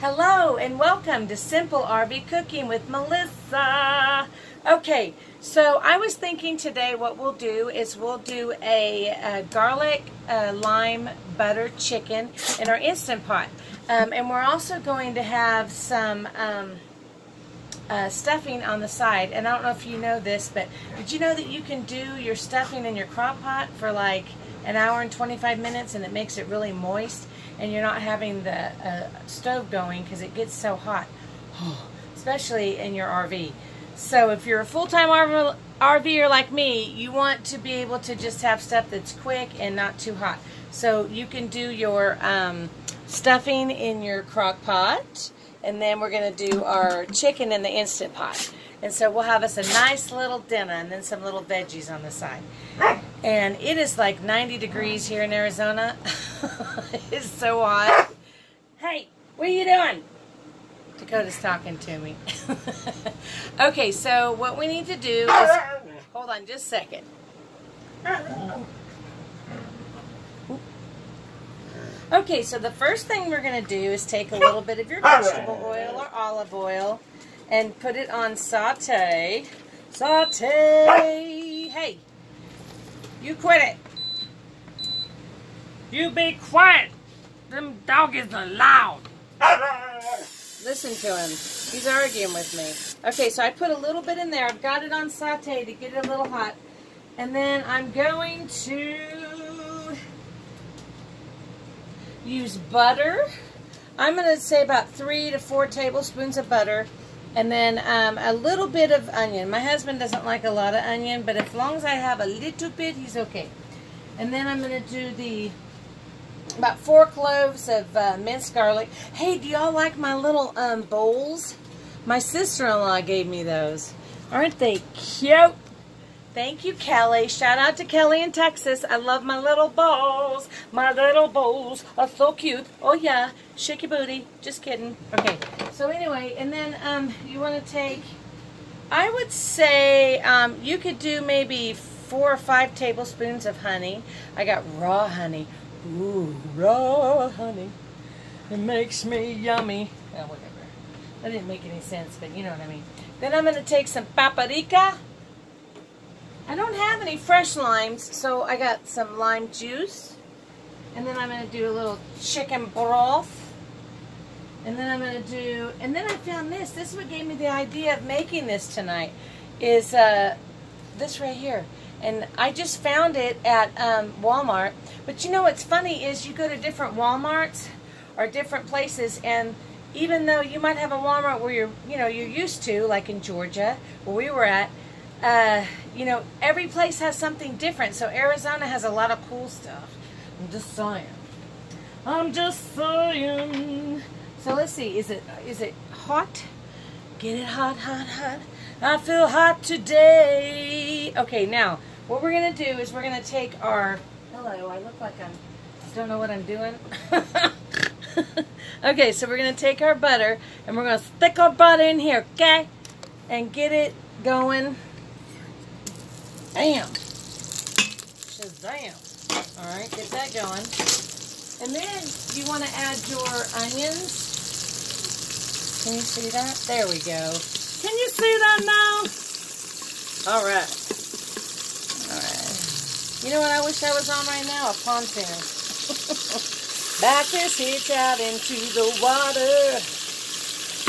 Hello and welcome to Simple RV Cooking with Melissa. Okay, so I was thinking today what we'll do is we'll do a, a garlic uh, lime butter chicken in our Instant Pot. Um, and we're also going to have some um, uh, stuffing on the side. And I don't know if you know this, but did you know that you can do your stuffing in your crock pot for like an hour and 25 minutes and it makes it really moist? and you're not having the uh, stove going because it gets so hot, especially in your RV. So if you're a full-time RVer like me, you want to be able to just have stuff that's quick and not too hot. So you can do your um, stuffing in your crock pot, and then we're going to do our chicken in the Instant Pot. And so we'll have us a nice little dinner and then some little veggies on the side. And it is like 90 degrees here in Arizona. it's so hot. Hey, what are you doing? Dakota's talking to me. okay, so what we need to do is... Hold on just a second. Okay, so the first thing we're going to do is take a little bit of your vegetable oil or olive oil and put it on saute. Saute! Hey, you quit it. You be quiet. Them doggies are loud. Listen to him. He's arguing with me. Okay, so I put a little bit in there. I've got it on saute to get it a little hot. And then I'm going to use butter. I'm going to say about three to four tablespoons of butter. And then um, a little bit of onion. My husband doesn't like a lot of onion, but as long as I have a little bit, he's okay. And then I'm going to do the about four cloves of uh, minced garlic. Hey, do y'all like my little um, bowls? My sister-in-law gave me those. Aren't they cute? Thank you, Kelly. Shout out to Kelly in Texas. I love my little bowls. My little bowls are so cute. Oh, yeah. Shake your booty. Just kidding. Okay. So anyway, and then um, you want to take, I would say um, you could do maybe four or five tablespoons of honey. I got raw honey. Ooh, raw honey. It makes me yummy. Oh, whatever. That didn't make any sense, but you know what I mean. Then I'm going to take some paprika. I don't have any fresh limes, so I got some lime juice. And then I'm going to do a little chicken broth. And then I'm going to do, and then I found this. This is what gave me the idea of making this tonight, is uh, this right here. And I just found it at um, Walmart. But you know what's funny is you go to different Walmarts or different places, and even though you might have a Walmart where you're, you know, you're used to, like in Georgia, where we were at, uh, you know, every place has something different. So Arizona has a lot of cool stuff. I'm just saying. I'm just saying. So let's see. Is it is it hot? Get it hot, hot, hot. I feel hot today. Okay, now what we're gonna do is we're gonna take our. Hello, I look like I'm. Don't know what I'm doing. okay, so we're gonna take our butter and we're gonna stick our butter in here, okay? And get it going. Bam. Shazam. Alright, get that going. And then you want to add your onions. Can you see that? There we go. Can you see that now? Alright. Alright. You know what I wish I was on right now? A pontoon. Back this hitch out into the water.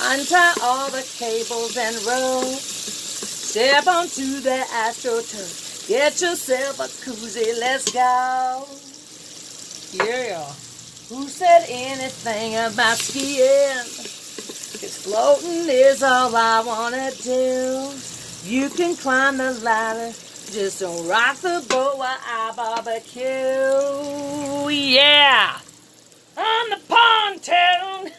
Untie all the cables and ropes. Step onto the AstroTurf. Get yourself a koozie. Let's go. Yeah. Who said anything about skiing? Cause floating is all I wanna do. You can climb the ladder. Just don't rock the boat while I barbecue. Yeah. On the pontoon.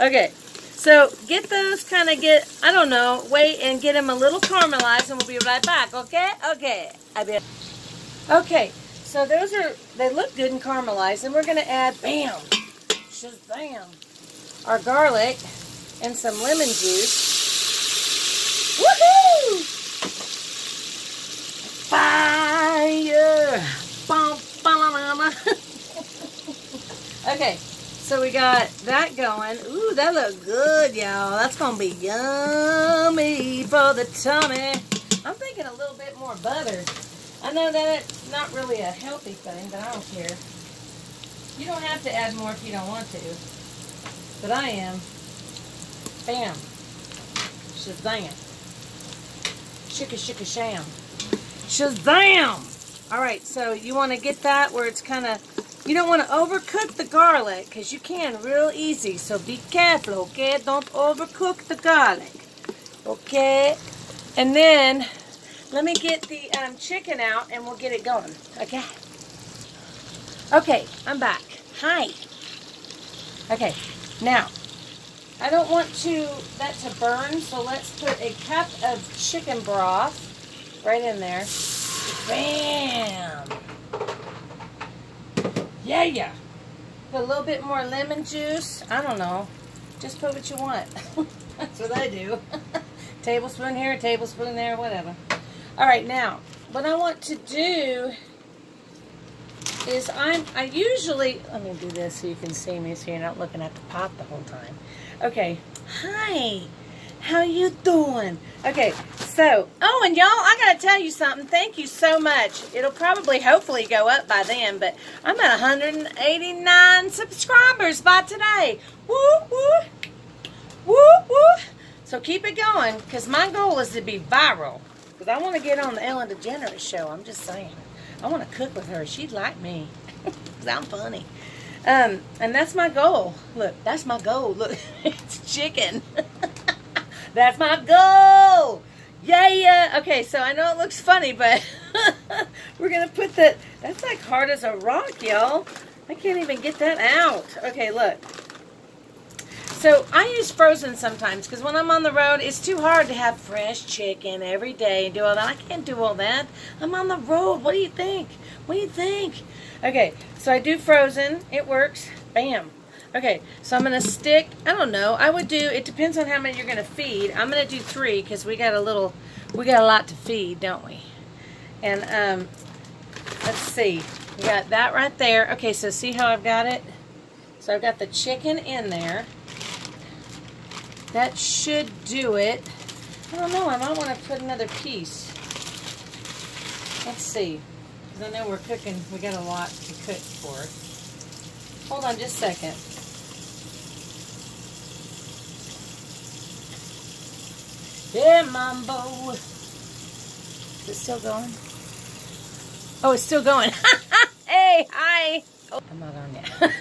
okay. So get those kind of get, I don't know, wait and get them a little caramelized and we'll be right back, okay? Okay. I be okay, so those are, they look good and caramelized and we're going to add, bam, shazam, our garlic and some lemon juice. Woohoo! We got that going. Ooh, that look good, y'all. That's going to be yummy for the tummy. I'm thinking a little bit more butter. I know that it's not really a healthy thing, but I don't care. You don't have to add more if you don't want to. But I am. Bam. Shazam. Shika shika sham. Shazam! Alright, so you want to get that where it's kind of you don't want to overcook the garlic because you can real easy. So be careful, okay? Don't overcook the garlic. Okay? And then let me get the um, chicken out and we'll get it going. Okay? Okay, I'm back. Hi. Okay, now I don't want to that to burn, so let's put a cup of chicken broth right in there. Bam! Yeah, yeah. Put a little bit more lemon juice. I don't know. Just put what you want. That's what I do. tablespoon here, tablespoon there, whatever. All right, now, what I want to do is I'm, I usually, let me do this so you can see me so you're not looking at the pot the whole time. Okay, hi. How you doing? Okay, so, oh, and y'all, I got to tell you something. Thank you so much. It'll probably, hopefully, go up by then, but I'm at 189 subscribers by today. Woo, woo, woo, woo. So keep it going, because my goal is to be viral. Because I want to get on the Ellen DeGeneres show. I'm just saying. I want to cook with her. She'd like me. Because I'm funny. Um, and that's my goal. Look, that's my goal. Look, it's chicken. that's my goal. Yeah, yeah. Okay, so I know it looks funny, but we're going to put that. That's like hard as a rock, y'all. I can't even get that out. Okay, look. So I use frozen sometimes because when I'm on the road, it's too hard to have fresh chicken every day and do all that. I can't do all that. I'm on the road. What do you think? What do you think? Okay, so I do frozen. It works. Bam. Okay, so I'm going to stick, I don't know, I would do, it depends on how many you're going to feed. I'm going to do three because we got a little, we got a lot to feed, don't we? And, um, let's see. We got that right there. Okay, so see how I've got it? So I've got the chicken in there. That should do it. I don't know, I might want to put another piece. Let's see. Because I know we're cooking, we got a lot to cook for. Hold on just a second. Yeah, Mambo. Is it still going? Oh, it's still going. hey, hi. Oh, I'm not on yet.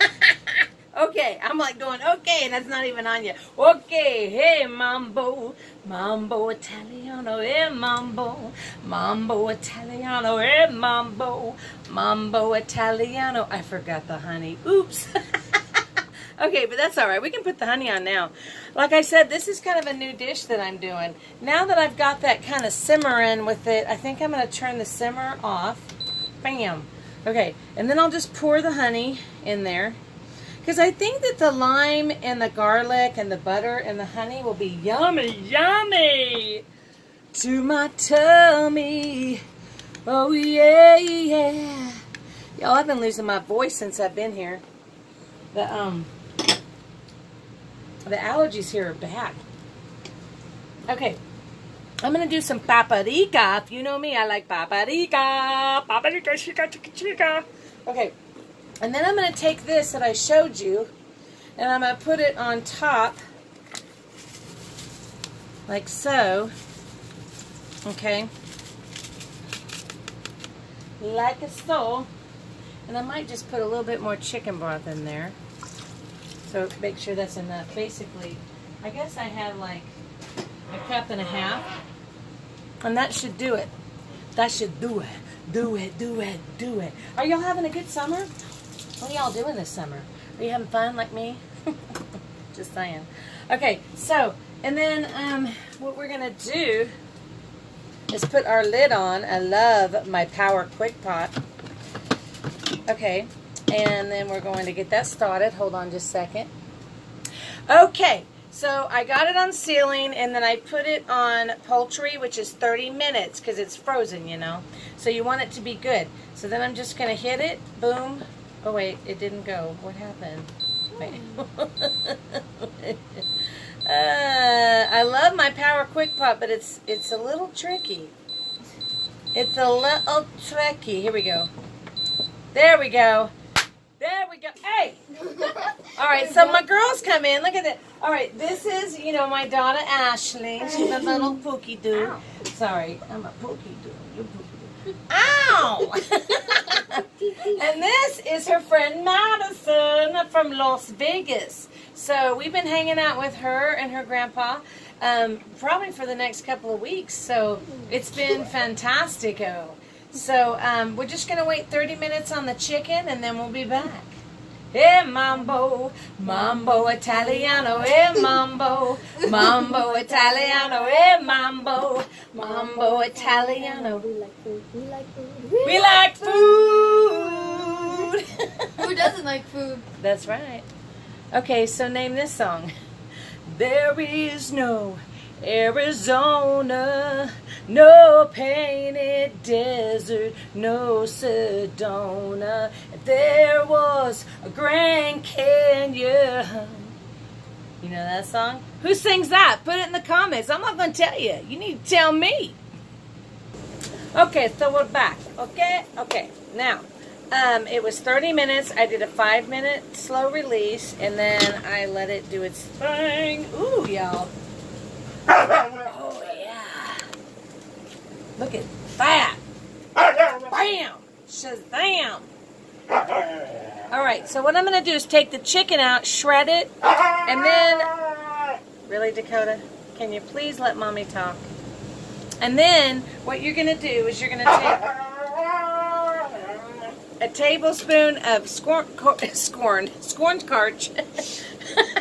okay, I'm like going, okay, and that's not even on yet. Okay, hey, Mambo. Mambo Italiano, eh, Mambo. Mambo Italiano, eh, Mambo. Mambo Italiano. I forgot the honey. Oops. Okay, but that's all right. We can put the honey on now. Like I said, this is kind of a new dish that I'm doing. Now that I've got that kind of simmering with it, I think I'm going to turn the simmer off. Bam. Okay, and then I'll just pour the honey in there. Because I think that the lime and the garlic and the butter and the honey will be yummy, yummy to my tummy. Oh, yeah, yeah. Y'all, I've been losing my voice since I've been here. The, um, the allergies here are bad. Okay. I'm going to do some paprika. If you know me, I like paprika. Paprika, chica, chica, chica. Okay. And then I'm going to take this that I showed you, and I'm going to put it on top, like so. Okay. Like so. And I might just put a little bit more chicken broth in there. So make sure that's enough. Basically, I guess I have like a cup and a half. And that should do it. That should do it. Do it, do it, do it. Are y'all having a good summer? What are y'all doing this summer? Are you having fun like me? Just saying. Okay, so, and then um, what we're going to do is put our lid on. I love my Power Quick Pot. Okay, and then we're going to get that started. Hold on just a second. Okay, so I got it on sealing and then I put it on poultry, which is 30 minutes because it's frozen, you know. So you want it to be good. So then I'm just going to hit it. Boom. Oh, wait, it didn't go. What happened? me. uh, I love my Power Quick Pot, but it's it's a little tricky. It's a little tricky. Here we go. There we go. There we go. Hey! All right, so my girls come in. Look at it. All right, this is, you know, my daughter Ashley. She's a little pookie dude. Sorry, I'm a pookie dude. You're pookie dude. Ow! and this is her friend Madison from Las Vegas. So we've been hanging out with her and her grandpa um, probably for the next couple of weeks. So it's been fantastic. Oh. So um, we're just going to wait 30 minutes on the chicken and then we'll be back. Eh mambo, mambo italiano, eh mambo, mambo italiano, eh mambo, mambo italiano. We like food. We like food. We like food. Who doesn't like food? That's right. Okay, so name this song. There is no Arizona, no painted desert, no Sedona. There was a Grand Canyon. You know that song? Who sings that? Put it in the comments. I'm not going to tell you. You need to tell me. Okay, so we're back. Okay? Okay. Now, um, it was 30 minutes. I did a five minute slow release, and then I let it do its thing. Ooh, y'all. Look at that. Bam! Shazam! All right, so what I'm going to do is take the chicken out, shred it, and then... Really, Dakota? Can you please let Mommy talk? And then what you're going to do is you're going to take a tablespoon of scorn, cor, scorn, scorn starch,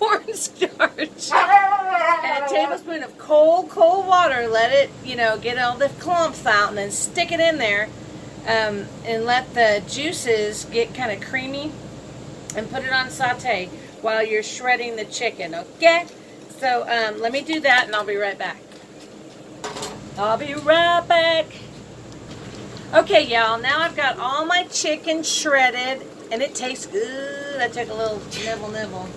cornstarch, and a tablespoon of cold, cold water. Let it, you know, get all the clumps out, and then stick it in there, um, and let the juices get kind of creamy, and put it on saute while you're shredding the chicken. Okay? So um, let me do that, and I'll be right back. I'll be right back. Okay, y'all, now I've got all my chicken shredded, and it tastes good. I took a little nibble nibble.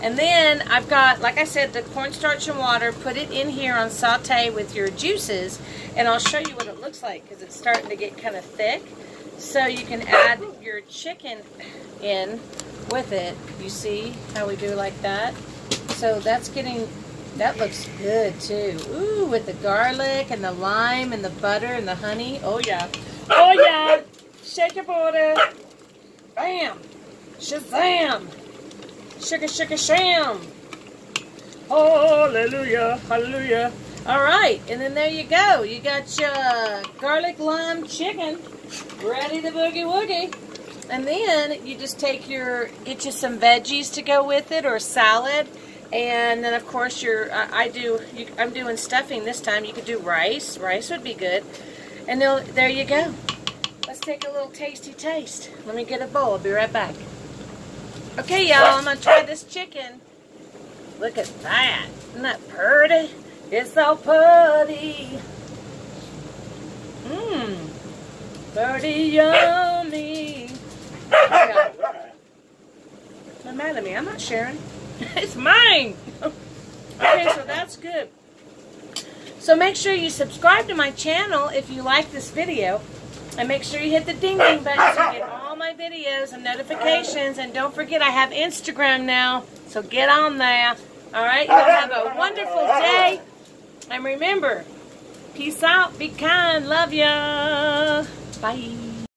And then I've got, like I said, the cornstarch and water. Put it in here on saute with your juices, and I'll show you what it looks like because it's starting to get kind of thick. So you can add your chicken in with it. You see how we do like that? So that's getting that looks good too. Ooh, with the garlic and the lime and the butter and the honey. Oh yeah. Oh yeah. Shake your booty. Bam. Shazam. Sugar, sugar, sham. Hallelujah. Hallelujah. All right, and then there you go. You got your garlic lime chicken ready to boogie woogie. And then you just take your, get you some veggies to go with it or salad. And then of course your, I, I do, you, I'm doing stuffing this time. You could do rice. Rice would be good. And there you go. Let's take a little tasty taste. Let me get a bowl. I'll be right back. Okay, y'all, I'm to try this chicken. Look at that. Isn't that pretty? It's so pretty. Mmm. Pretty yummy. Don't mad at me. I'm not sharing. it's mine. okay, so that's good. So make sure you subscribe to my channel if you like this video. And make sure you hit the ding ding button so you get all my videos and notifications. And don't forget I have Instagram now. So get on there. Alright, you have a wonderful day. And remember, peace out, be kind, love ya. Bye.